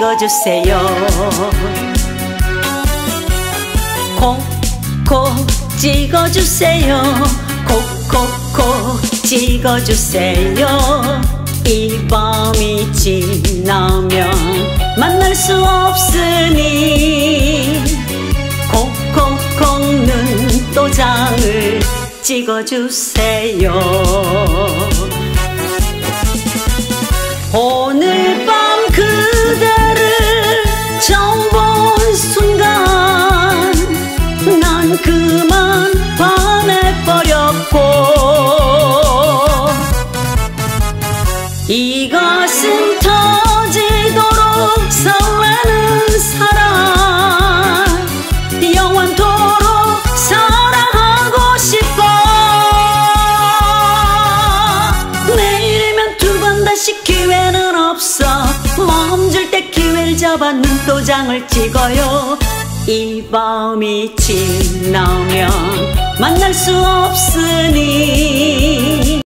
찍어주세요. 콕콕 찍어주세요. 콕콕콕 찍어주세요. 이 밤이 지나면 만날 수 없으니 콕콕콕 눈도장을 찍어주세요. 오늘 이 가슴 터지도록 설레는 사랑. 영원토록 사랑하고 싶어. 내일이면 두 번 다시 기회는 없어. 멈출 때 기회를 잡아 눈도장을 찍어요. 이 밤이 지나면 만날 수 없으니